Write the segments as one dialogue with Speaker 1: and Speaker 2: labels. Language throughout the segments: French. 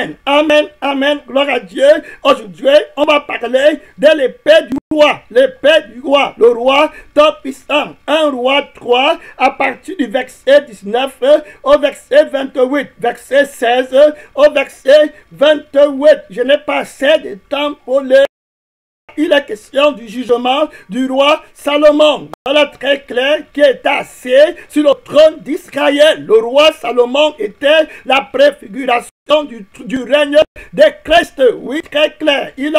Speaker 1: Amen, Amen, Amen. Gloire à Dieu. Aujourd'hui, on va parler de l'épée du roi. L'épée du roi. Le roi top puissant. Un roi 3 à partir du verset 19 au verset 28. Verset 16 au verset 28. Je n'ai pas assez de temps pour les il est question du jugement du roi Salomon. Voilà très clair qui est assis sur le trône d'Israël. Le roi Salomon était la préfiguration du, du règne de Christ. Oui, très clair. Il,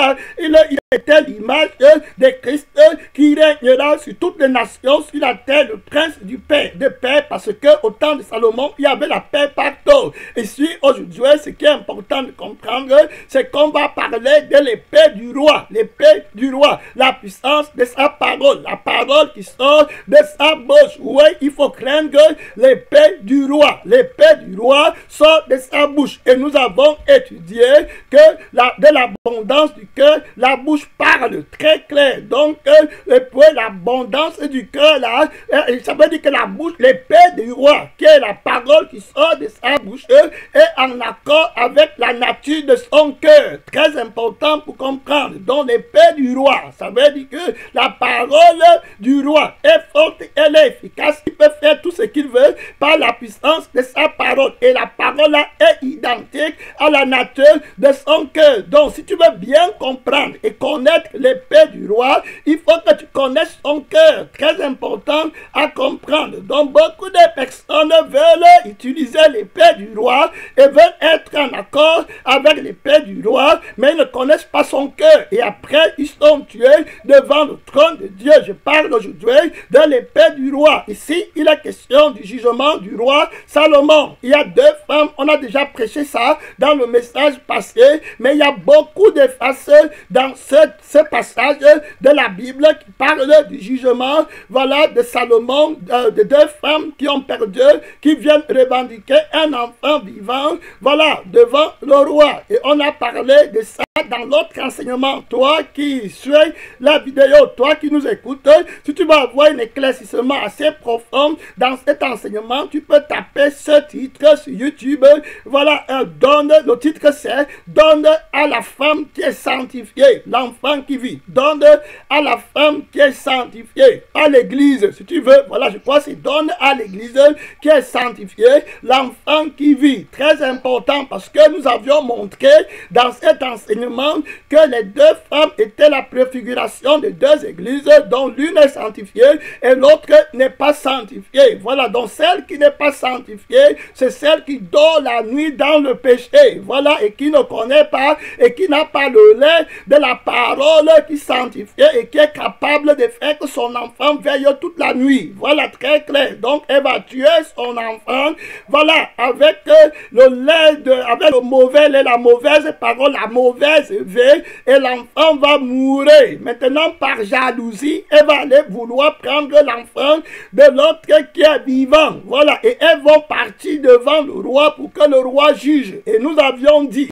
Speaker 1: était l'image de Christ qui régnera sur toutes les nations sur la terre, le prince du paix, de paix, parce que au temps de Salomon, il y avait la paix partout. Si aujourd'hui, ce qui est important de comprendre, c'est qu'on va parler de l'épée du roi, l'épée du roi, la puissance de sa parole, la parole qui sort de sa bouche. Oui, il faut craindre l'épée du roi. L'épée du roi sort de sa bouche. Et nous avons étudié que la, de l'abondance du cœur, la bouche parle très clair. Donc, euh, l'abondance du cœur, là, euh, ça veut dire que la bouche, l'épée du roi, qui est la parole qui sort de sa bouche, euh, est en accord avec la nature de son cœur. Très important pour comprendre. Donc, l'épée du roi, ça veut dire que la parole du roi est forte, elle est efficace, il peut faire tout ce qu'il veut par la puissance de sa parole. Et la parole est identique à la nature de son cœur. Donc, si tu veux bien comprendre et connaître l'épée du roi, il faut que tu connaisses son cœur. Très important à comprendre. Donc, beaucoup de personnes veulent utiliser l'épée du roi et veulent être en accord avec l'épée du roi, mais ne connaissent pas son cœur. Et après, ils sont tués devant le trône de Dieu. Je parle aujourd'hui de l'épée du roi. Ici, il est question du jugement du roi Salomon. Il y a deux femmes, on a déjà prêché ça dans le message passé, mais il y a beaucoup de faces dans ce, passage de la Bible qui parle du jugement, voilà, de Salomon, de, deux femmes qui ont perdu, qui viennent revendiquer un enfant vivant, voilà, devant le roi. Et on a parlé de ça dans l'autre enseignement. Toi qui suis la vidéo, toi qui nous écoutes, si tu veux avoir un éclaircissement assez profond dans cet enseignement, tu peux taper ce titre sur YouTube. Voilà, un donne, le titre c'est Donne à la femme qui est sanctifiée, l'enfant qui vit. Donne à la femme qui est sanctifiée, à l'église, si tu veux. Voilà, je crois c'est donne à l'église qui est sanctifiée, l'enfant qui vit. Très important parce que nous avions montré dans cet enseignement que les deux femmes étaient la préfiguration de deux églises dont l'une est sanctifiée et l'autre n'est pas sanctifiée. Voilà, donc celle qui n'est pas sanctifiée, c'est celle qui dort la nuit dans le péché. Voilà, et qui ne connaît pas et qui n'a pas le lait de la parole qui sanctifie et qui est capable de faire que son enfant veille toute la nuit. Voilà, très clair. Donc, elle va tuer son enfant. Voilà, avec euh, le lait, de, avec le mauvais lait, la mauvaise parole, la mauvaise veille, et l'enfant va mourir. Maintenant, par jalousie, elle va aller vouloir prendre l'enfant de l'autre qui est vivant. Voilà, et elles vont partir devant le roi pour que le roi juge. Et nous avions dit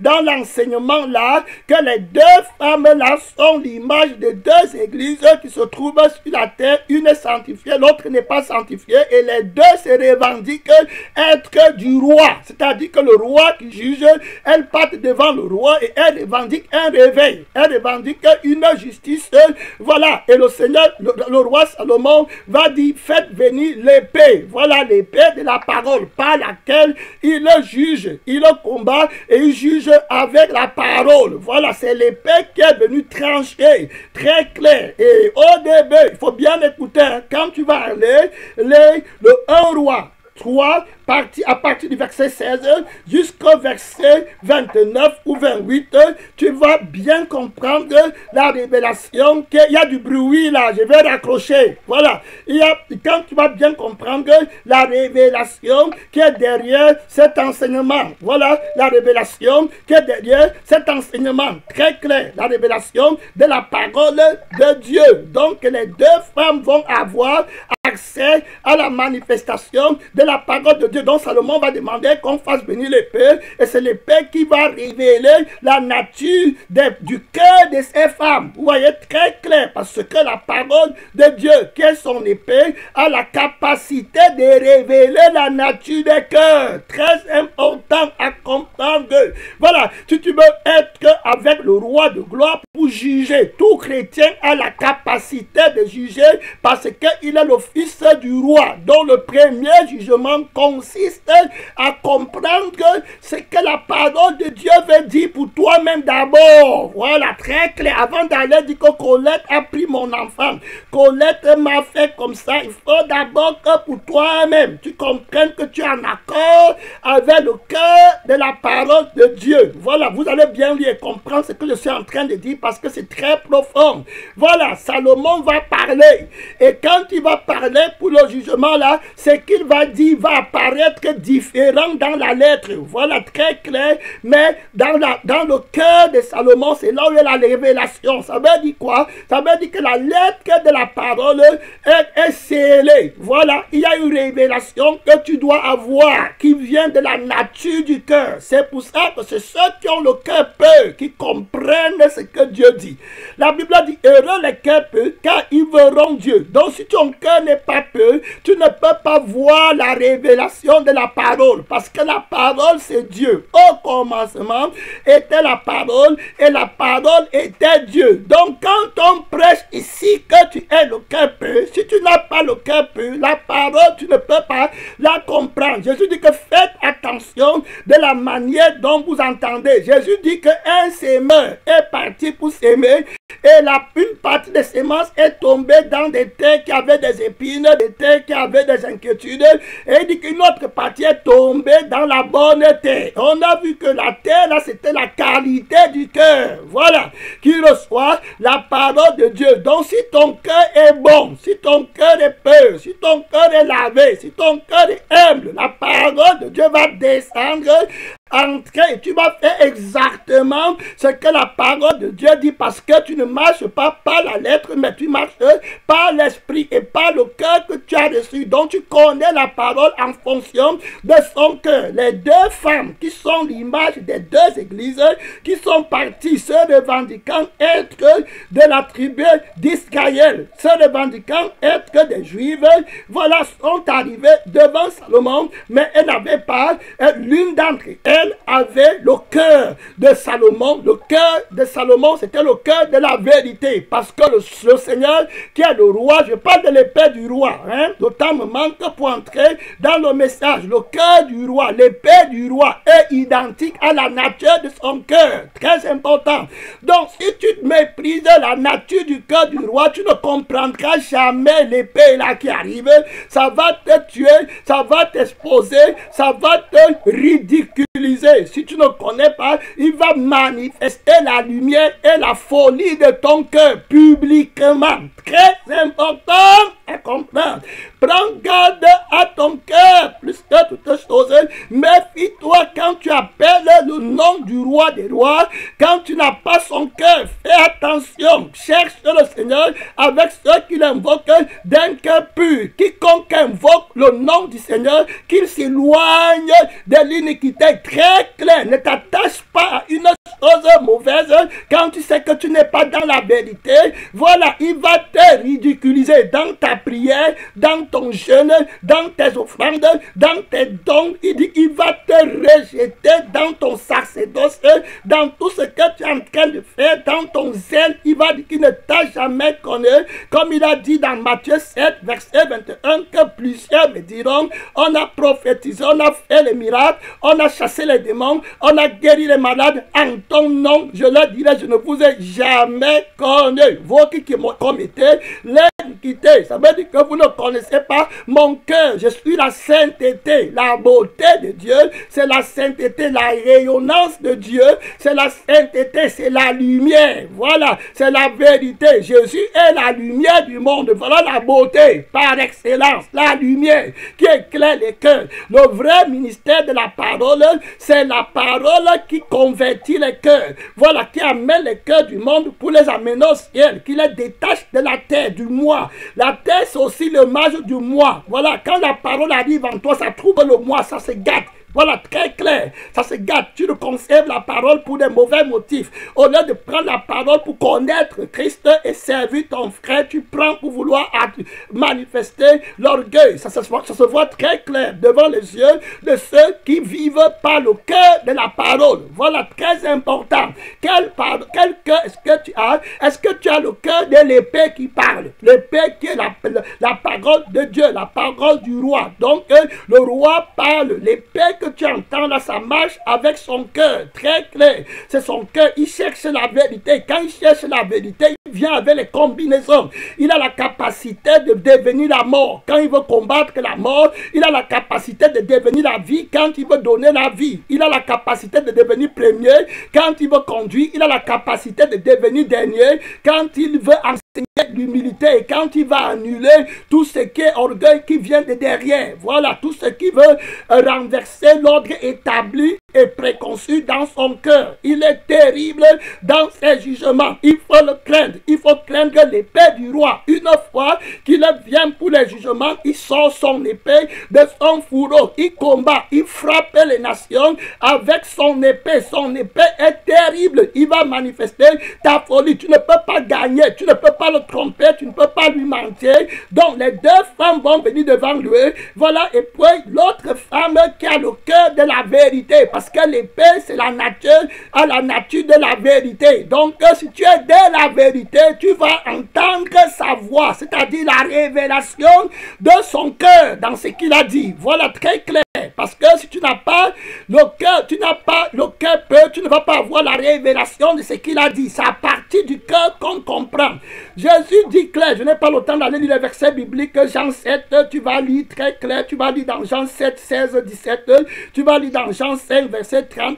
Speaker 1: dans l'enseignement là que les deux femmes là sont l'image de deux églises qui se trouvent sur la terre. Une est sanctifiée, l'autre n'est pas sanctifiée. Et les deux se revendiquent être du roi. C'est-à-dire que le roi qui juge, elle part devant le roi et elle revendique un réveil. Elle revendique une justice. Voilà. Et le Seigneur, le, roi Salomon va dire, faites venir l'épée. Voilà l'épée de la parole par laquelle il juge, il combat et il juge avec la parole. Voilà, c'est l'épée qui est venue trancher, très clair. Et au début, il faut bien écouter, hein. quand tu vas aller, le un roi 3, à partir du verset 16 jusqu'au verset 29 ou 28, tu vas bien comprendre la révélation qu'il y a du bruit là. Je vais raccrocher. Voilà. Quand tu vas bien comprendre la révélation qui est derrière cet enseignement. Voilà la révélation qui est derrière cet enseignement. Très clair. La révélation de la parole de Dieu. Donc les deux femmes vont avoir accès à la manifestation de la parole de Dieu. Donc Salomon va demander qu'on fasse venir l'épée. Et c'est l'épée qui va révéler la nature du cœur de ces femmes. Vous voyez très clair. Parce que la parole de Dieu, qui est son épée, a la capacité de révéler la nature des cœurs. Très important à comprendre. Voilà. Si tu veux être avec le roi de gloire pour juger, tout chrétien a la capacité de juger parce qu'il est le fils du roi. dont le premier jugement consiste à comprendre ce que la parole de Dieu veut dire pour toi-même d'abord. Voilà, très clair. Avant d'aller dire que Colette a pris mon enfant, Colette m'a fait comme ça. Il faut d'abord que pour toi-même, tu comprennes que tu es en accord avec le cœur de la parole de Dieu. Voilà, vous allez bien lire et comprendre ce que je suis en train de dire parce que c'est très profond. Voilà, Salomon va parler. Et quand il va parler pour le jugement là, ce qu'il va dire va apparaître différent dans la lettre. Voilà, très clair. Mais dans, la, dans le cœur de Salomon, c'est là où a la révélation. Ça veut dire quoi? Ça veut dire que la lettre de la parole est, est scellée. Voilà, il y a une révélation que tu dois avoir qui vient de la nature du cœur. C'est pour ça que c'est ceux qui ont le cœur peu qui comprennent ce que Dieu dit. La Bible dit heureux les cœurs peu car ils verront Dieu. Donc si ton cœur n'est pas peu, tu ne peux pas voir la révélation de la parole parce que la parole c'est Dieu. Au commencement était la parole et la parole était Dieu. Donc quand on prêche ici que tu es le cœur peu, si tu n'as pas le cœur peu, la parole tu ne peux pas la comprendre. Jésus dit que faites attention de la manière dont vous entendez. Jésus dit qu'un semeur est parti pour s'aimer et la, une partie des semences est tombée dans des terres qui avaient des épines, des terres qui avaient des inquiétudes. Et il dit qu'une autre partie est tombée dans la bonne terre. On a vu que la terre, là, c'était la qualité du cœur. Voilà. Qui reçoit la parole de Dieu. Donc, si ton cœur est bon, si ton cœur est pur, si ton cœur est lavé, si ton cœur est humble, la parole de Dieu va descendre entrer, tu vas faire exactement ce que la parole de Dieu dit parce que tu ne marches pas par la lettre, mais tu marches par l'esprit et par le cœur que tu as reçu. Donc tu connais la parole en fonction de son cœur. Les deux femmes qui sont l'image des deux églises qui sont parties se revendiquant être de la tribu d'Israël, se revendiquant être des juives, voilà, sont arrivées devant Salomon, mais elles n'avaient pas l'une d'entre elles avait le cœur de Salomon. Le cœur de Salomon, c'était le cœur de la vérité. Parce que le, Seigneur, qui est le roi, je parle de l'épée du roi. Hein? D'autant me manque pour entrer dans le message. Le cœur du roi, l'épée du roi est identique à la nature de son cœur. Très important. Donc, si tu méprises la nature du cœur du roi, tu ne comprendras jamais l'épée là qui arrive. Ça va te tuer, ça va t'exposer, ça va te ridiculiser si tu ne connais pas, il va manifester la lumière et la folie de ton cœur publiquement. Très important à comprendre. Prends garde à ton cœur plus que toutes choses. Méfie-toi quand tu appelles le nom du roi des rois. Quand tu n'as pas son cœur, fais attention. Cherche le Seigneur avec ceux qui l'invoquent d'un cœur pur. Quiconque invoque le nom du Seigneur, qu'il s'éloigne de l'iniquité. Très clair. Ne t'attache pas à une chose mauvaise quand tu sais que tu n'es pas dans la vérité. Voilà, il va te ridiculiser dans ta prière, dans ton jeûne, dans tes offrandes, dans tes dons. Il dit qu'il va te rejeter dans ton sacerdoce, dans tout ce que tu es en train de faire, dans ton zèle. Il va dire qu'il ne t'a jamais connu. Comme il a dit dans Matthieu 7, verset 21, que plusieurs me diront, on a prophétisé, on a fait les miracles, on a chassé les démons, on a guéri les malades en ton nom. Je leur dirai, je ne vous ai jamais connu. Vous qui m'ont commetté l'iniquité. Ça veut dire que vous ne connaissez pas mon cœur. Je suis la sainteté, la beauté de Dieu. C'est la sainteté, la rayonnance de Dieu. C'est la sainteté, c'est la lumière. Voilà, c'est la vérité. Jésus est la lumière du monde. Voilà la beauté par excellence. La lumière qui éclaire les cœurs. Le vrai ministère de la parole, c'est la parole qui convertit les Voilà, qui amène les cœurs du monde pour les amener au ciel, qui les détache de la terre, du moi. La terre, c'est aussi le l'image du moi. Voilà, quand la parole arrive en toi, ça trouve le moi, ça se gâte. Voilà, très clair. Ça se gâte. Tu ne conserves la parole pour des mauvais motifs. Au lieu de prendre la parole pour connaître Christ et servir ton frère, tu prends pour vouloir manifester l'orgueil. Ça, se voit très clair devant les yeux de ceux qui vivent par le cœur de la parole. Voilà, très important. Quel, quel cœur est-ce que tu as? Est-ce que tu as le cœur de l'épée qui parle? L'épée qui est la, la, parole de Dieu, la parole du roi. Donc, euh, le roi parle. L'épée que tu entends là, ça marche avec son cœur, très clair. C'est son cœur, il cherche la vérité. Quand il cherche la vérité, il vient avec les combinaisons. Il a la capacité de devenir la mort. Quand il veut combattre la mort, il a la capacité de devenir la vie quand il veut donner la vie. Il a la capacité de devenir premier quand il veut conduire. Il a la capacité de devenir dernier quand il veut l'humilité et quand il va annuler tout ce qui est orgueil qui vient de derrière. Voilà, tout ce qui veut renverser l'ordre établi et préconçu dans son cœur. Il est terrible dans ses jugements. Il faut le craindre. Il faut craindre l'épée du roi. Une fois qu'il vient pour les jugements, il sort son épée de son fourreau. Il combat. Il frappe les nations avec son épée. Son épée est terrible. Il va manifester ta folie. Tu ne peux pas gagner. Tu ne peux le tromper. Tu ne peux pas lui mentir. Donc les deux femmes vont venir devant lui. Voilà. Et puis l'autre femme qui a le cœur de la vérité. Parce que l'épée, c'est la nature, à la nature de la vérité. Donc, si tu es de la vérité, tu vas entendre sa voix, c'est-à-dire la révélation de son cœur dans ce qu'il a dit. Voilà très clair. Parce que si tu n'as pas le cœur, tu n'as pas le cœur peu, tu ne vas pas avoir la révélation de ce qu'il a dit. C'est à partir du cœur qu'on comprend. Jésus dit clair, je n'ai pas le temps d'aller lire les versets bibliques. Jean 7, tu vas lire très clair, tu vas lire dans Jean 7, 16, 17, tu vas lire dans Jean 5, verset 30,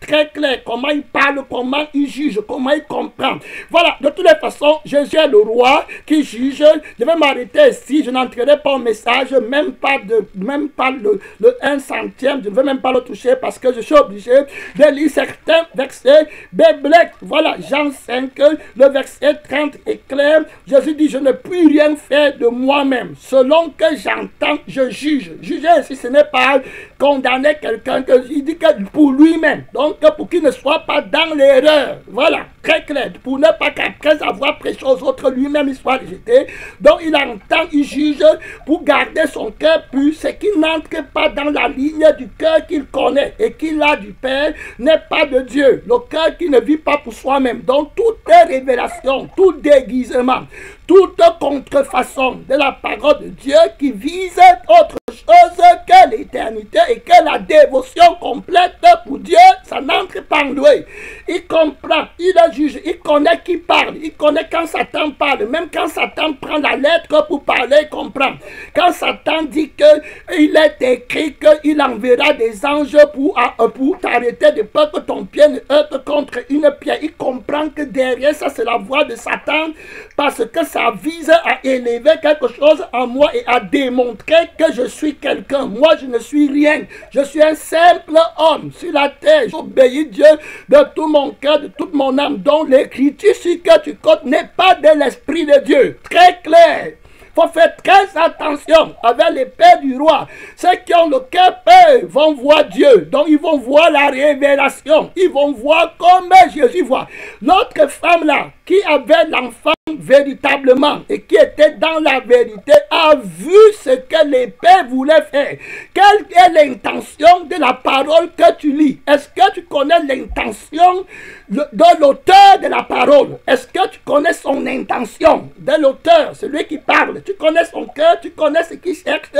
Speaker 1: très clair comment il parle, comment il juge, comment il comprend. Voilà, de toutes les façons, Jésus est le roi qui juge. Je vais m'arrêter ici, je n'entrerai pas au message, même pas, de, même pas le, le un centième, je ne veux même pas le toucher parce que je suis obligé de lire certains versets bibliques. Voilà, Jean 5, le verset 30 est clair. Jésus dit, je ne puis rien faire de moi-même. Selon que j'entends, je juge. Juger si ce n'est pas condamner quelqu'un, que, il dit que pour lui-même. Donc, pour qu'il ne soit pas dans l'erreur. Voilà, très clair. Pour ne pas qu'après avoir prêché aux autres, lui-même, il soit rejeté. Donc, il entend, il juge pour garder son cœur pur, c'est qu'il n'entre pas dans la ligne du cœur qu'il connaît et qu'il a du Père n'est pas de Dieu. Le cœur qui ne vit pas pour soi-même. Donc toute révélation, tout déguisement, toute contrefaçon de la parole de Dieu qui vise autre chose que l'éternité et que la dévotion complète pour Dieu, ça n'entre pas en lui. Il comprend, il juge, il connaît qui parle, il connaît quand Satan parle, même quand Satan prend la lettre pour parler, il comprend. Quand Satan dit qu'il est écrit qu'il enverra des anges pour, pour t'arrêter de peur que ton pied ne heurte contre une pierre, il comprend que derrière ça c'est la voix de Satan parce que ça vise à élever quelque chose en moi et à démontrer que je suis quelqu'un. Moi, je ne suis rien. Je suis un simple homme sur la terre. J'obéis Dieu de tout mon cœur, de toute mon âme. dont l'écriture sur que tu comptes n'est pas de l'Esprit de Dieu. Très clair faut faire très attention avec l'épée du roi. Ceux qui ont le cœur peur vont voir Dieu. Donc ils vont voir la révélation. Ils vont voir comme Jésus voit. L'autre femme là, qui avait l'enfant véritablement et qui était dans la vérité a vu ce que l'épée voulait faire. Quelle est l'intention de la parole que tu lis? Est-ce que tu connais l'intention de l'auteur de la parole? Est-ce que tu connais son intention de l'auteur, celui qui parle? Tu connais son cœur, tu connais ce qu'il cherche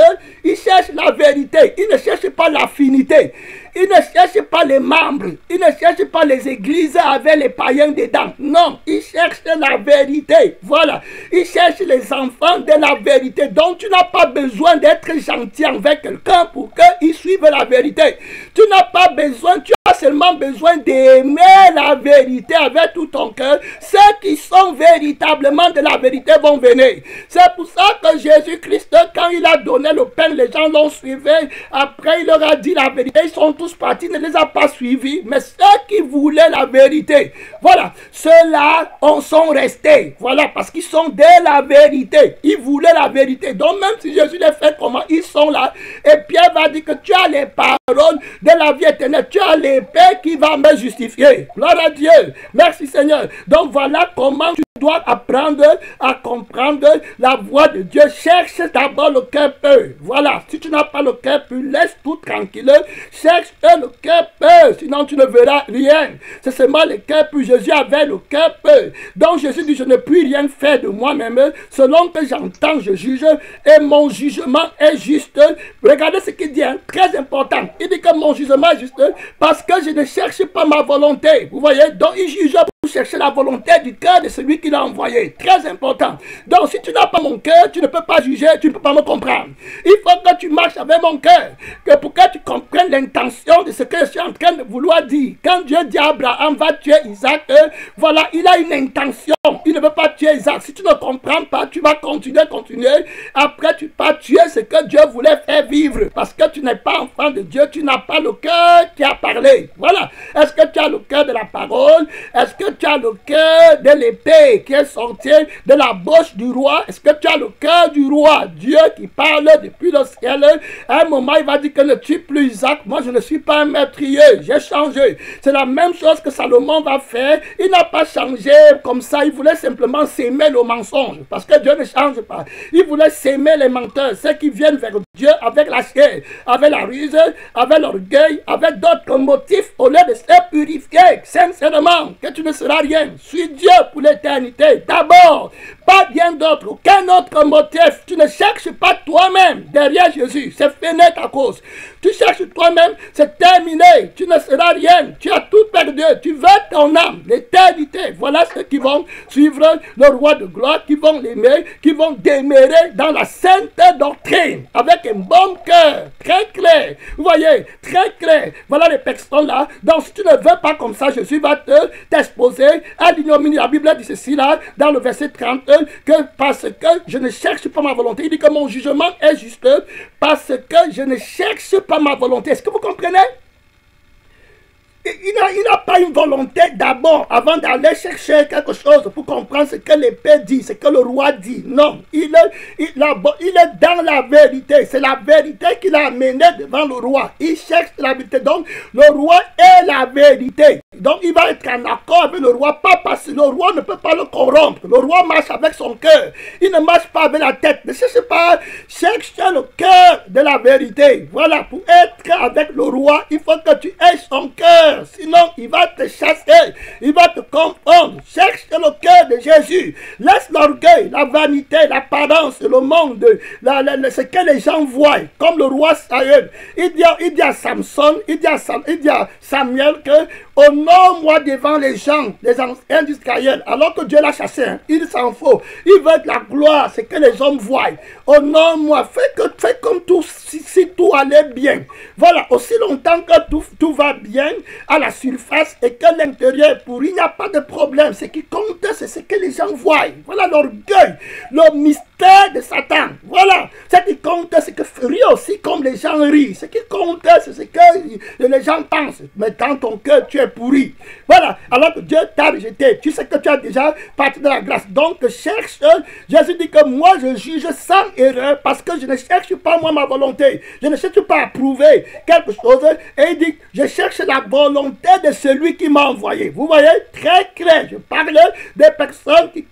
Speaker 1: Il cherche la vérité, il ne cherche pas l'affinité. Il ne cherche pas les membres. Il ne cherche pas les églises avec les païens dedans. Non, il cherche la vérité. Voilà. Il cherche les enfants de la vérité. Donc tu n'as pas besoin d'être gentil avec quelqu'un pour qu'il suive la vérité. Tu n'as pas besoin, tu as seulement besoin d'aimer la vérité avec tout ton cœur. Ceux qui sont véritablement de la vérité vont venir. C'est pour ça que Jésus-Christ, quand il a donné le pain, les gens l'ont suivi. Après, il leur a dit la vérité. Ils sont tous partis, il ne les a pas suivis. Mais ceux qui voulaient la vérité, voilà, ceux-là en sont restés. Voilà, parce qu'ils sont de la vérité. Ils voulaient la vérité. Donc, même si Jésus les fait comment, ils sont là. Et Pierre va dire que tu as les paroles de la vie éternelle. Tu as l'épée qui va me justifier. Gloire à Dieu. Merci Seigneur. Donc, voilà comment tu dois apprendre à comprendre la voix de Dieu. Cherche d'abord le cœur peu. Voilà. Si tu n'as pas le cœur peu, laisse tout tranquille. Cherche le cœur peu. Sinon, tu ne verras rien. C'est seulement le cœur peu. Jésus avait le cœur peu. Donc, Jésus dit, je ne puis rien faire de moi-même. Selon que j'entends, je juge. Et mon jugement est juste. Regardez ce qu'il dit. Hein. Très important. Il dit que mon jugement est juste parce que je ne cherche pas ma volonté. Vous voyez? Donc, il juge chercher la volonté du cœur de celui qui l'a envoyé. Très important. Donc, si tu n'as pas mon cœur, tu ne peux pas juger, tu ne peux pas me comprendre. Il faut que tu marches avec mon cœur. Que pour que tu comprennes l'intention de ce que je suis en train de vouloir dire. Quand Dieu dit à Abraham, va tuer Isaac, euh, voilà, il a une intention. Il ne veut pas tuer Isaac. Si tu ne comprends pas, tu vas continuer, continuer. Après, tu vas tuer ce que Dieu voulait faire vivre. Parce que tu n'es pas enfant de Dieu, tu n'as pas le cœur qui a parlé. Voilà. Est-ce que tu as le cœur de la parole? Est-ce que tu as le cœur de l'épée qui est sorti de la bouche du roi? Est-ce que tu as le cœur du roi Dieu qui parle depuis le ciel? À un moment, il va dire que ne tue plus Isaac. Moi, je ne suis pas un meurtrier. J'ai changé. C'est la même chose que Salomon va faire. Il n'a pas changé comme ça. Il voulait simplement s'aimer le mensonge. Parce que Dieu ne change pas. Il voulait s'aimer les menteurs. Ceux qui viennent vers Dieu avec la chair, avec la ruse, avec l'orgueil, avec d'autres motifs au lieu de se purifier sincèrement. Que tu ne seras rien. Suis Dieu pour l'éternité. D'abord, pas bien d'autre, aucun autre motif. Tu ne cherches pas toi-même derrière Jésus. C'est fini ta cause. Tu cherches toi-même, c'est terminé. Tu ne seras rien. Tu as tout perdu. Tu veux ton âme, l'éternité. Voilà ceux qui vont suivre le roi de gloire, qui vont l'aimer, qui vont demeurer dans la sainte doctrine avec un bon cœur. Très clair. Vous voyez, très clair. Voilà les personnes là. Donc si tu ne veux pas comme ça, Jésus va te t'exposer à l'ignominie. La Bible dit ceci là, dans le verset 30 que parce que je ne cherche pas ma volonté, il dit que mon jugement est juste parce que je ne cherche pas ma volonté. Est-ce que vous comprenez? Il n'a pas une volonté d'abord, avant d'aller chercher quelque chose pour comprendre ce que l'épée dit, ce que le roi dit. Non, il est, dans la vérité. C'est la vérité qui l'a amené devant le roi. Il cherche la vérité. Donc, le roi est la vérité. Donc, il va être en accord avec le roi, pas parce que le roi ne peut pas le corrompre. Le roi marche avec son cœur. Il ne marche pas avec la tête. Ne cherche pas, cherche le cœur de la vérité. Voilà, pour être avec le roi, il faut que tu aies son cœur. Sinon, il va te chasser. Il va te confondre. Cherche le cœur de Jésus. Laisse l'orgueil, la vanité, l'apparence, le monde, ce que les gens voient. Comme le roi Saül. Il dit, il dit à Samson, il dit à, il dit à Samuel que honore-moi devant les gens, les anciens d'Israël. Alors que Dieu l'a chassé, hein. il s'en faut. Il veut de la gloire, ce que les hommes voient. Honore-moi. Fais, que, fais comme tout, si, si, tout allait bien. Voilà, aussi longtemps que tout, tout va bien, à la surface et que l'intérieur pourri, il n'y a pas de problème. Ce qui compte, c'est ce que les gens voient. Voilà l'orgueil, le mystère de Satan. Voilà. Ce qui compte, c'est que rire aussi comme les gens rient. Ce qui compte, c'est ce que les gens pensent. Mais dans ton cœur, tu es pourri. Voilà. Alors que Dieu t'a rejeté. Tu sais que tu as déjà parti de la grâce. Donc, cherche. Jésus dit que moi, je juge sans erreur parce que je ne cherche pas moi ma volonté. Je ne cherche pas à prouver quelque chose. Et il dit, je cherche la volonté volonté de celui qui m'a envoyé. Vous voyez, très clair, je parle des personnes qui,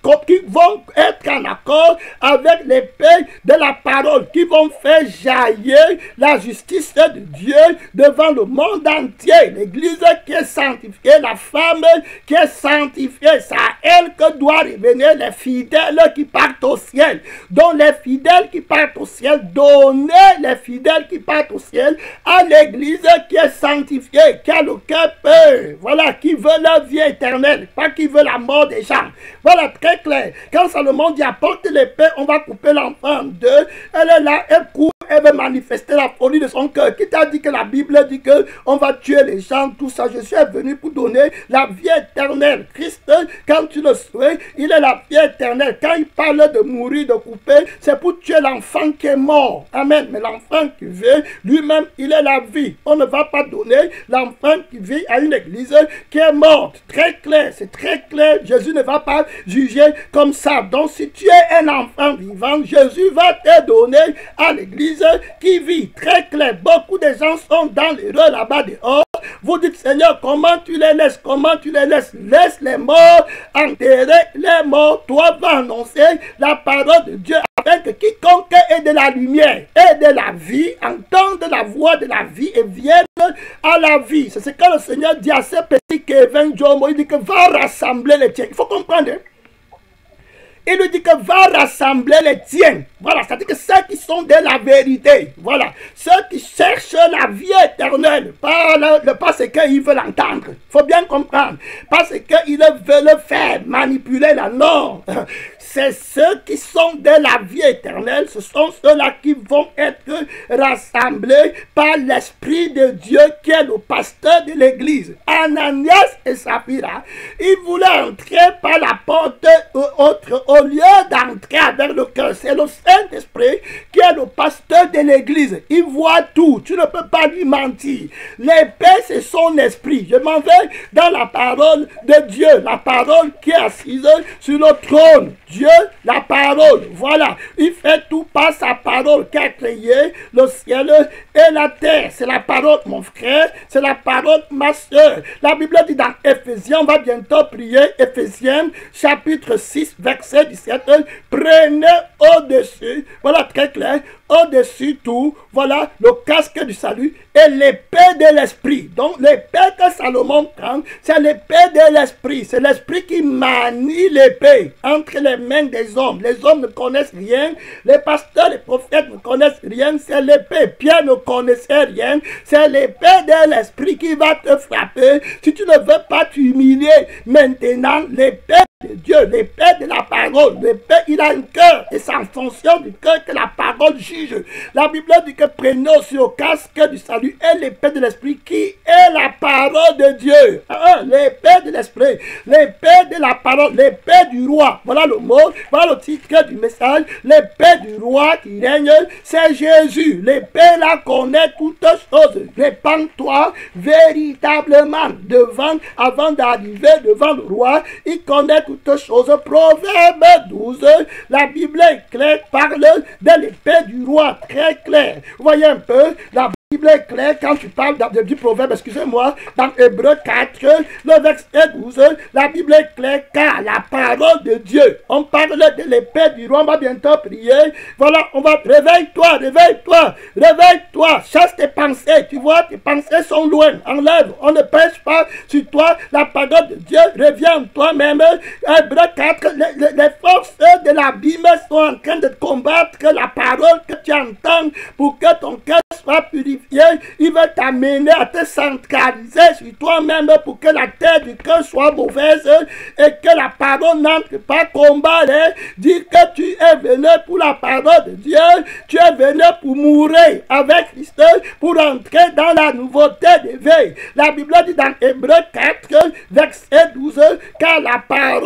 Speaker 1: vont être en accord avec l'épée de la parole, qui vont faire jaillir la justice de Dieu devant le monde entier. L'église qui est sanctifiée, la femme qui est sanctifiée, c'est à elle que doivent revenir les fidèles qui partent au ciel. Donc les fidèles qui partent au ciel, donnez les fidèles qui partent au ciel à l'église qui est sanctifiée, qui a le peur. Voilà, qui veut la vie éternelle, pas qui veut la mort des gens. Voilà, très clair. Quand Salomon dit apporte l'épée, on va couper l'enfant de. Elle est là, elle court, elle veut manifester la folie de son cœur. Qui t'a dit que la Bible dit que on va tuer les gens, tout ça. Je suis venu pour donner la vie éternelle. Christ, quand tu le souhaites, il est la vie éternelle. Quand il parle de mourir, de couper, c'est pour tuer l'enfant qui est mort. Amen. Mais l'enfant qui vit, lui-même, il est la vie. On ne va pas donner l'enfant qui vit à une église qui est morte. Très clair, c'est très clair. Jésus ne va pas juger comme ça. Donc si tu es un enfant vivant, Jésus va te donner à l'église qui vit. Très clair. Beaucoup de gens sont dans l'erreur là-bas dehors. Vous dites, Seigneur, comment tu les laisses? Comment tu les laisses? Laisse les morts enterrer les morts. Toi, vas annoncer la parole de Dieu afin que quiconque ait de la lumière et de la vie entende la voix de la vie et vienne à la vie. C'est ce que le Seigneur dit à ces petits Kevin Jomo. Il dit que va rassembler les tiens. Il faut comprendre. Hein. Il lui dit que va rassembler les tiens. Voilà, c'est-à-dire que ceux qui sont de la vérité, voilà, ceux qui cherchent la vie éternelle, pas le, parce qu'ils veulent entendre. Il faut bien comprendre. Parce qu'ils veulent faire manipuler la norme c'est ceux qui sont de la vie éternelle, ce sont ceux-là qui vont être rassemblés par l'Esprit de Dieu qui est le pasteur de l'Église. Ananias et Saphira, ils voulaient entrer par la porte autre au lieu d'entrer avec le cœur. C'est le Saint-Esprit qui est le pasteur de l'Église. Il voit tout, tu ne peux pas lui mentir. L'épée, c'est son esprit. Je m'en vais dans la parole de Dieu, la parole qui est assise sur le trône. Dieu, la parole. Voilà. Il fait tout par sa parole qui a créé le ciel et la terre. C'est la parole, mon frère. C'est la parole, ma soeur. La Bible dit dans Ephésiens, on va bientôt prier. Ephésiens, chapitre 6, verset 17. Prenez au-dessus. Voilà, très clair au-dessus tout, voilà le casque du salut et l'épée de l'esprit. Donc l'épée que Salomon prend, c'est l'épée de l'esprit. C'est l'esprit qui manie l'épée entre les mains des hommes. Les hommes ne connaissent rien, les pasteurs, les prophètes ne connaissent rien, c'est l'épée. Pierre ne connaissait rien, c'est l'épée de l'esprit qui va te frapper. Si tu ne veux pas t'humilier maintenant, l'épée Dieu, l'épée de la parole, il a un cœur et c'est en fonction du cœur que la parole juge. La Bible dit que prenez aussi au casque du salut et l'épée de l'esprit qui est la parole de Dieu. L'épée de l'esprit, l'épée de la parole, l'épée du roi. Voilà le mot, voilà le titre du message. L'épée du roi qui règne, c'est Jésus. L'épée là connaît toutes choses. Répands-toi véritablement devant, avant d'arriver devant le roi. Il connaît toutes choses. Proverbe 12, la Bible est claire, parle de l'épée du roi, très clair. Voyez un peu la Bible est claire quand tu parles du proverbe, excusez-moi, dans Hébreu 4, le verset 12, la Bible est claire car la parole de Dieu, on parle de l'épée du roi, on va bientôt prier. Voilà, on va, réveille-toi, réveille-toi, réveille-toi, chasse tes pensées, tu vois, tes pensées sont loin, enlève, on ne pêche pas sur toi, la parole de Dieu, reviens toi-même. Hébreu 4, les, les forces de l'abîme sont en train de combattre la parole que tu entends pour que ton cœur soit purifié il va t'amener à te centraliser sur toi-même pour que la terre du cœur soit mauvaise et que la parole n'entre pas combattre. Dis que tu es venu pour la parole de Dieu, tu es venu pour mourir avec Christ, pour entrer dans la nouveauté d'éveil. La Bible dit dans Hébreu 4, verset 12, car la parole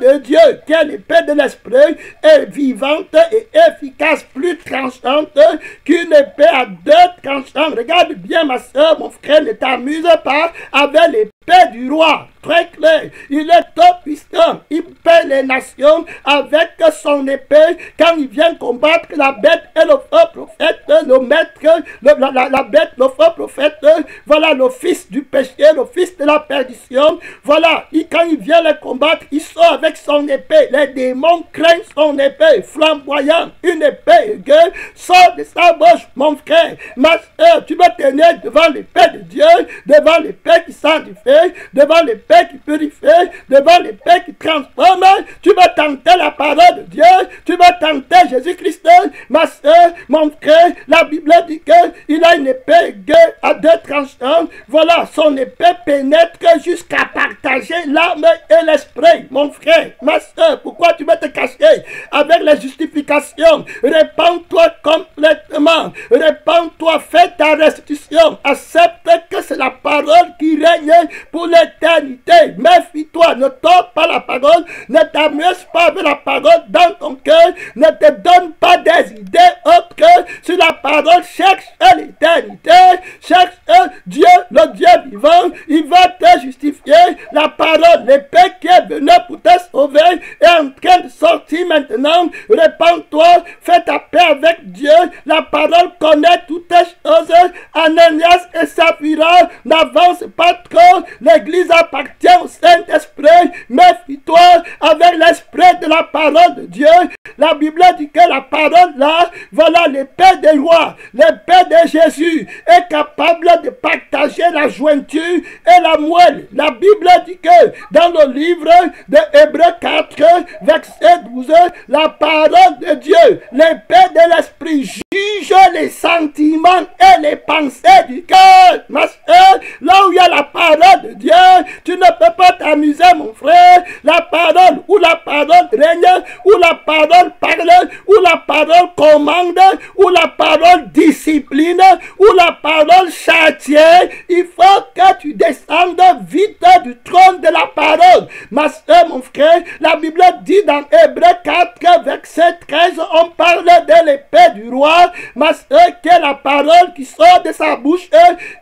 Speaker 1: de Dieu, qui est l'épée de l'esprit, est vivante et efficace, plus tranchante qu'une épée à deux tranchants regarde bien ma soeur, mon frère, ne t'amuse pas avec les paix du roi. Très clair. Il est top puissant. Il paie les nations avec son épée quand il vient combattre la bête et le faux prophète, le maître, la, bête, le faux prophète. Voilà le fils du péché, le fils de la perdition. Voilà. quand il vient les combattre, il sort avec son épée. Les démons craignent son épée flamboyante. Une épée aiguë sort de sa bouche, mon frère. Ma tu vas tenir devant l'épée de Dieu, devant l'épée qui sanctifie devant l'épée qui purifie, devant l'épée qui transforme. Tu vas tenter la parole de Dieu, tu vas tenter Jésus-Christ, ma soeur, mon frère. La Bible dit qu'il a une épée à deux tranchants. Voilà, son épée pénètre jusqu'à partager l'âme et l'esprit, mon frère. ma soeur, pourquoi tu veux te cacher avec la justification Répands-toi complètement. Répands-toi, fais ta restitution. Accepte que c'est la parole qui règne pour l'éternité. Méfie-toi, ne tords pas la parole, ne t'amuse pas avec la parole dans ton cœur, ne te donne pas des idées autres que sur la parole. Cherche l'éternité, cherche Dieu, le Dieu vivant, il va te justifier. La parole, l'épée qui est venue pour te sauver est en train de sortir maintenant. Répands-toi, fais ta paix avec Dieu. La parole connaît toutes les choses. Ananias et Saphira n'avance pas trop. L'église appartient au Saint-Esprit. Méfie-toi avec l'esprit de la parole de Dieu. La Bible dit que la parole là, voilà l'épée des rois, l'épée de Jésus est capable de partager la jointure et la moelle. La Bible dit que dans le livre de Hébreu 4, verset 12, la parole de Dieu, l'épée de l'esprit juge les sentiments et les pensées du cœur. Ma soeur, là où il y a la parole de Dieu, tu ne peux pas t'amuser, mon frère. La parole, où la parole règne, où la parole parle, où la parole commande, où la parole discipline, où la parole châtie. Il faut que tu descendes vite du trône de la parole. Ma mon frère, la Bible dit dans Hébreu 4, verset 13, on parle de l'épée du roi. Ma soeur, quelle la parole qui sort de sa bouche,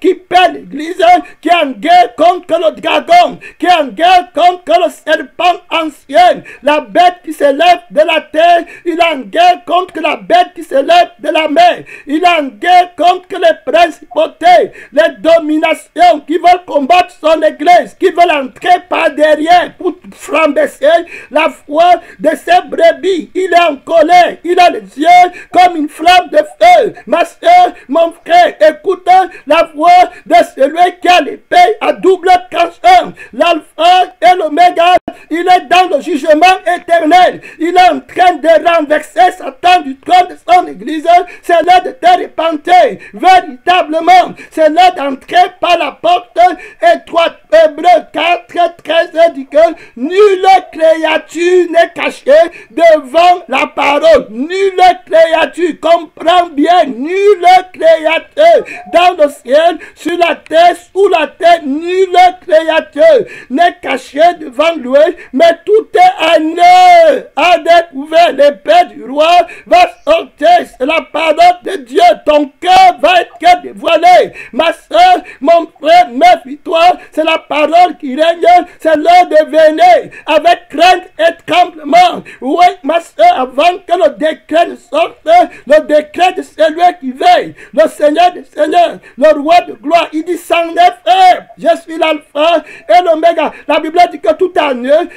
Speaker 1: qui paie l'église, qui est en guerre contre le dragon, qui est en guerre contre le serpent ancien, la bête qui s'élève de la terre, il est en guerre contre la bête qui s'élève de la mer, il est en guerre contre les principautés, les dominations qui veulent combattre son église, qui veulent entrer par derrière pour frambesser la foi de ses brebis. Il est en colère, il a les yeux comme une flamme de feu. Ma soeur, mon frère, écoute la voix de celui qui a l'épée à double tranchant. L'alpha et l'oméga, il est dans le jugement éternel. Il est en train de renverser Satan du trône de son église. C'est l'heure de te repentir. Véritablement, c'est l'heure d'entrer par la porte étroite. Hébreu 4, 13 dit que nulle créature n'est cachée devant la parole. Nulle créature, comprends bien, nulle créature dans le ciel, sur la terre, sous la terre, nulle créature n'est caché devant lui, mais tout est à nous. A découvert l'épée du roi, va sortir, la parole de Dieu. Ton cœur va être dévoilé. Ma soeur, mon frère, méfie-toi, c'est la parole qui règne, c'est l'heure de venir avec crainte et tremblement. Oui, ma soeur, avant que le décret ne sorte, le décret de celui qui veille, le Seigneur des Seigneurs, le roi de gloire, il dit sans effet, je suis l'alpha et l'oméga. La Bible dit que tout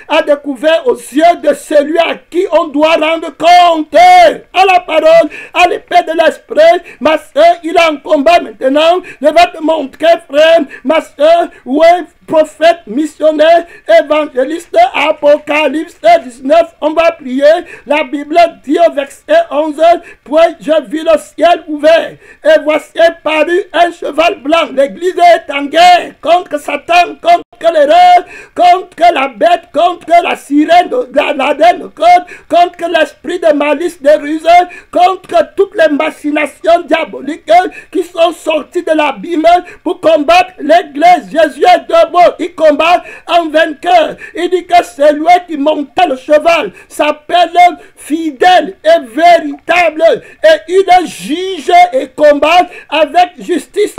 Speaker 1: a découvert aux yeux de celui à qui on doit rendre compte. À la parole, à l'épée de l'esprit, ma soeur, il est en combat maintenant. Je vais te montrer, frère, ma soeur, oui, prophète, missionnaire, évangéliste, apocalypse 19. On va prier. La Bible dit au verset 11, puis je vis le ciel ouvert et voici paru un cheval blanc. L'église est en guerre contre Satan, contre l'erreur, contre la bête, contre la sirène de la contre l'esprit de malice de ruse, contre toutes les machinations diaboliques qui sont sorties de l'abîme pour combattre l'église. Jésus est debout il combat en vainqueur. Il dit que c'est lui qui montait le cheval s'appelle fidèle et véritable. Et il juge et combat avec justice.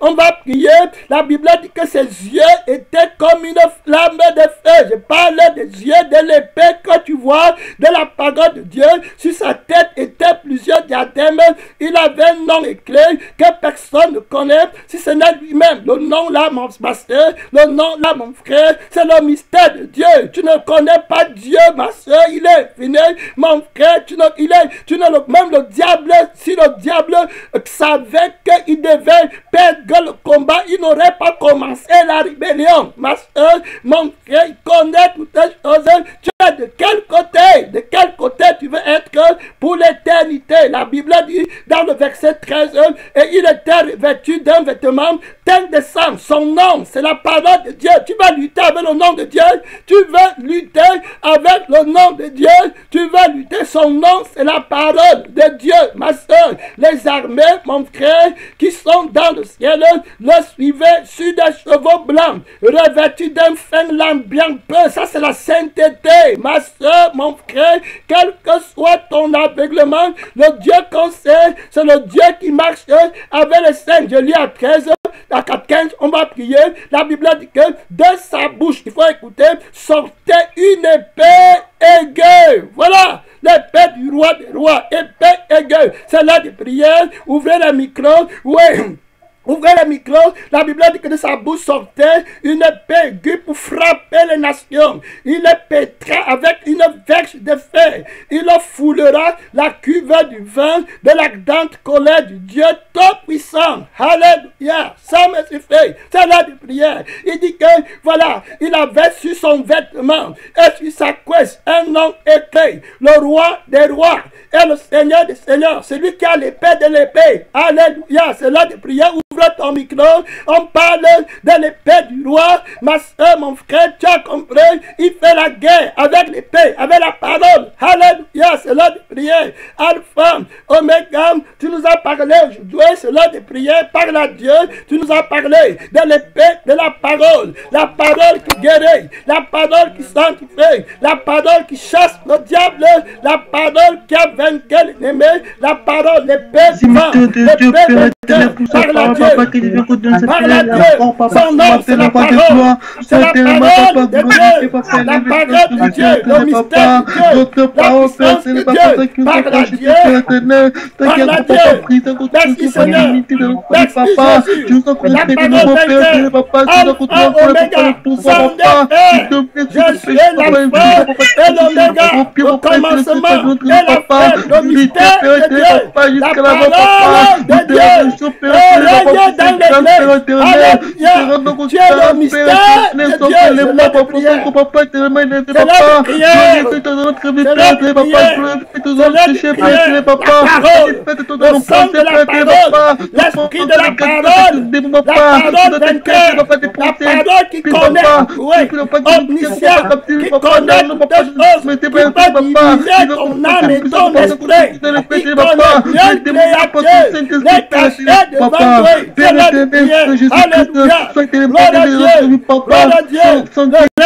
Speaker 1: On va prier. La Bible dit que ses yeux étaient comme une flamme de feu. Je parle des yeux de l'épée que tu vois de la parole de Dieu. Sur sa tête étaient plusieurs diadèmes. Il avait un nom éclair que personne ne connaît. Si ce n'est lui-même, le nom là, mon pasteur, le nom là, mon frère, c'est le mystère de Dieu. Tu ne connais pas Dieu, ma soeur, il est fini. Mon frère, tu ne, il est, tu ne, même le diable, si le diable savait qu'il devait perdre le combat, il n'aurait pas commencé la rébellion. Ma soeur, mon frère, il connaît toutes les choses. Tu es de quel côté, de quel côté tu veux être? Pour l'éternité. La Bible dit dans le verset 13, et il était revêtu d'un vêtement 5 décembre, son nom, c'est la parole de Dieu. Tu vas lutter avec le nom de Dieu. Tu vas lutter avec le nom de Dieu. Tu vas lutter. Son nom, c'est la parole de Dieu. Ma soeur, les armées, mon frère, qui sont dans le ciel, le suivaient sur des chevaux blancs, revêtus d'un fin peu. Ça, c'est la sainteté. Ma soeur, mon frère, quel que soit ton aveuglement, le Dieu qu'on c'est le Dieu qui marche avec les saints. Je lis à 13, à 15, on va prier. La Bible dit que de sa bouche, il faut écouter, sortait une épée aiguë. Voilà l'épée du roi des rois, épée aiguë. C'est là de prière. Ouvrez le micro. Oui. Ouvrez le micro, la Bible dit que de sa bouche sortait une aiguë pour frapper les nations. Il les pètera avec une verge de fer. Il foulera la cuve du vin de l'ardente colère du Dieu Tout-Puissant. Alléluia. Ça me suffit. C'est là de Il dit que, voilà, il avait sur son vêtement et sur sa couette un nom écrit, le roi des rois et le Seigneur des seigneurs. Celui qui a l'épée de l'épée. Alléluia. C'est là de prière ouvre ton micro, on parle de l'épée du roi. Ma soeur, mon frère, tu as compris, il fait la guerre avec l'épée, avec la parole. Alléluia, c'est l'heure de prière. Alpha, Omega, tu nous as parlé aujourd'hui, c'est l'heure de prière. Parle à Dieu, tu nous as parlé de l'épée, de la parole. La parole qui guérit, la parole qui sanctifie, la parole qui chasse le diable, la parole qui a vaincu l'ennemi, la parole, l'épée du vent, l'épée de Parle à Dieu. Parle à Dieu. Son nom, c'est la parole. C'est la parole de Dieu. La parole de Dieu. Le mystère de Dieu. La puissance de Dieu. Parle à Dieu. Parle à Dieu. Merci Seigneur. Merci Jésus. La parole vainqueur. Alpha, Oméga. Sans défaite. Je suis l'alpha et l'oméga. Le commencement et la fin. Le mystère de Dieu. La parole de Dieu. Règne dans l'église. Alléluia. Tu es le mystère de Dieu. C'est la prière. C'est la prière. C'est la prière. C'est la prière. La parole. Le sang de la parole. L'esprit de la parole. La parole vainqueur. La parole qui connaît. Oui. Omniscient. Qui connaît toutes choses. Qui peut diviser ton âme et ton esprit. Qui connaît bien créateur. Les cachets devant toi. C'est la prière. Alléluia. Gloire à Dieu. Gloire à Dieu.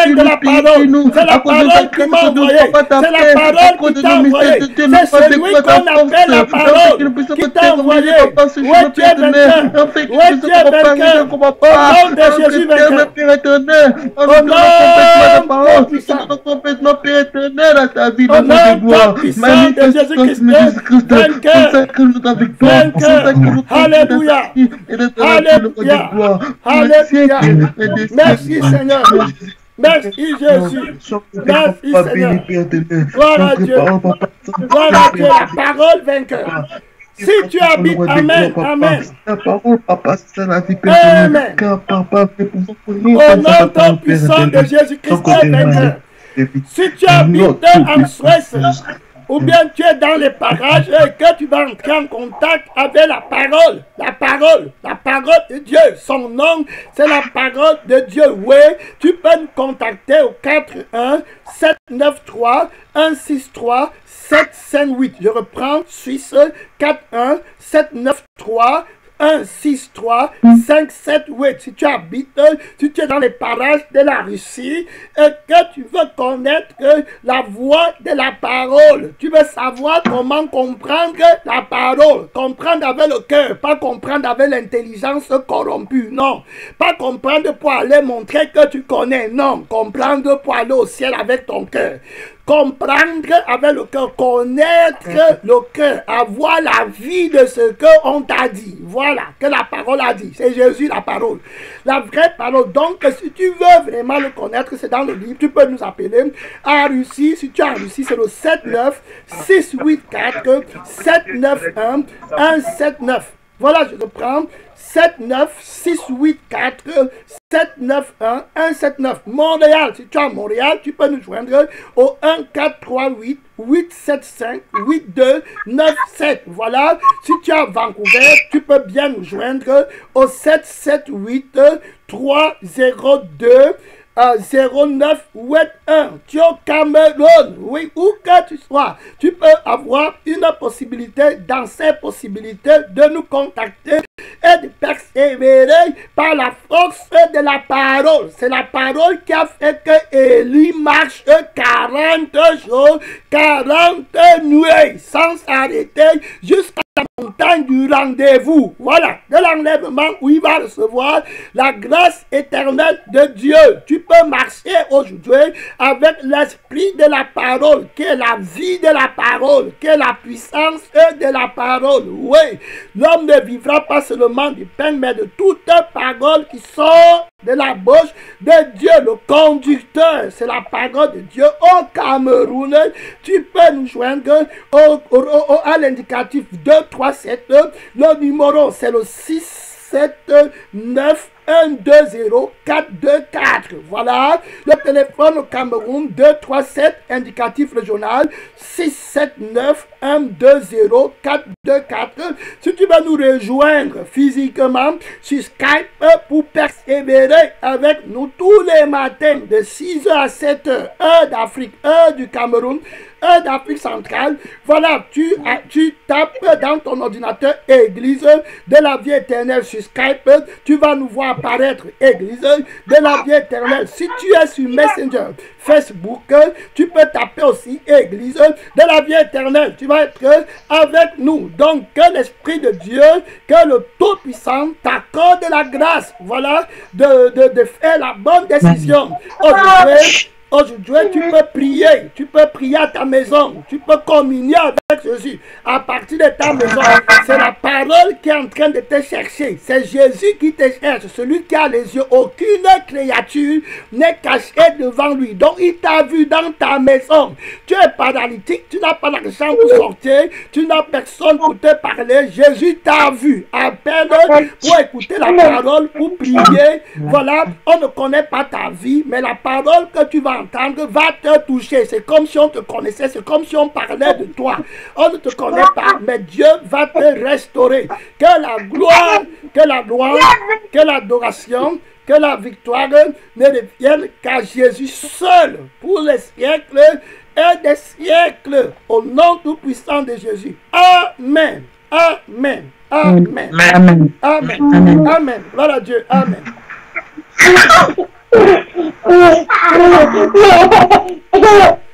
Speaker 1: De la parole. C'est la parole qui m'a envoyé. C'est la parole qui t'a envoyé. C'est celui qu'on appelle la parole qui t'a envoyé. Où est Dieu vainqueur? Où est Dieu vainqueur? Au nom de Jésus vainqueur. Au nom de puissant. Au nom puissant de Jésus-Christ. Vainqueur. Vainqueur. Alléluia. Alléluia. Alléluia. Merci Seigneur. Merci Jésus. Merci Seigneur. Gloire à Dieu. Gloire à Dieu. La parole vainqueur. Si tu habites, Amen, Amen. Amen. Au nom ton puissant de Jésus-Christ. Si tu habites en Suisse, ou bien tu es dans les parages et que tu vas entrer en contact avec la parole, la parole, la parole de Dieu. Son nom, c'est la parole de Dieu. Oui, tu peux nous contacter au 41 793 163 758. Je reprends, Suisse 41 793 1, 6, 3, 5, 7, 8. Si tu habites, si tu es dans les parages de la Russie et que tu veux connaître la voix de la parole, tu veux savoir comment comprendre la parole, comprendre avec le cœur, pas comprendre avec l'intelligence corrompue, non. Pas comprendre pour aller montrer que tu connais, non. Comprendre pour aller au ciel avec ton cœur comprendre avec le cœur, connaître le cœur, avoir la vie de ce qu'on t'a dit. Voilà, que la parole a dit. C'est Jésus la parole. La vraie parole. Donc, si tu veux vraiment le connaître, c'est dans le livre. Tu peux nous appeler à Russie. Si tu es en Russie, c'est le 79 684 791 179. Voilà, je reprends. 7, 9, 6, 8, 4, 7, 9, 1, 1, 7, 9. Montréal, si tu es à Montréal, tu peux nous joindre au 1, 4, 3, 8, 8, 7, 5, 8, 2, 9, 7. Voilà, si tu es à Vancouver, tu peux bien nous joindre au 7, 7, 8, 3, 0, 2, 0981. Tu es au Cameroun. Oui, où que tu sois, tu peux avoir une possibilité, dans ces possibilités, de nous contacter et de persévérer par la force de la parole. C'est la parole qui a fait que Élie marche 40 jours, 40 nuits sans s'arrêter jusqu'à la montagne du rendez-vous. Voilà, de l'enlèvement où il va recevoir la grâce éternelle de Dieu. Tu peux marcher aujourd'hui avec l'esprit de la parole, qui est la vie de la parole, qui est la puissance de la parole. Oui, l'homme ne vivra pas seulement du pain, mais de toute parole qui sort de la bouche de Dieu. Le conducteur, c'est la parole de Dieu au Cameroun. Tu peux nous joindre à l'indicatif 2, 3, 7. Le numéro, c'est le 6, 7, 9, 1, 2, 0, 4, 2, 4. Voilà. Le téléphone au Cameroun 2, 3, 7, indicatif régional 6, 7, 9, 1, 2, 0, 4, 2, 4. Si tu vas nous rejoindre physiquement sur Skype pour persévérer avec nous tous les matins de 6h à 7h, heure d'Afrique, heure du Cameroun, heure d'Afrique centrale. Voilà, tu, tu tapes dans ton ordinateur Église de la vie éternelle sur Skype. Tu vas nous voir apparaître Église de la vie éternelle. Si tu es sur Messenger, Facebook, tu peux taper aussi Église de la vie éternelle. Tu vas être avec nous. Donc, que l'Esprit de Dieu, que le Tout-Puissant t'accorde la grâce, voilà, de, de, de faire la bonne décision. Aujourd'hui, Aujourd'hui, tu peux prier, tu peux prier à ta maison, tu peux communier avec Jésus à partir de ta maison. C'est la parole qui est en train de te chercher. C'est Jésus qui te cherche, celui qui a les yeux. Aucune créature n'est cachée devant lui. Donc, il t'a vu dans ta maison. Tu es paralytique, tu n'as pas d'argent pour sortir, tu n'as personne pour te parler. Jésus t'a vu. Appelle pour écouter la parole, pour prier. Voilà, on ne connaît pas ta vie, mais la parole que tu vas entendre va te toucher. C'est comme si on te connaissait, c'est comme si on parlait de toi. On ne te connaît pas, mais Dieu va te restaurer. Que la gloire, que la gloire, que l'adoration, que la victoire ne revienne qu'à Jésus seul pour les siècles et des siècles. Au nom tout-puissant de Jésus. Amen. Amen. Amen. Amen. Amen. Amen. Voilà Dieu. Amen. Aduh.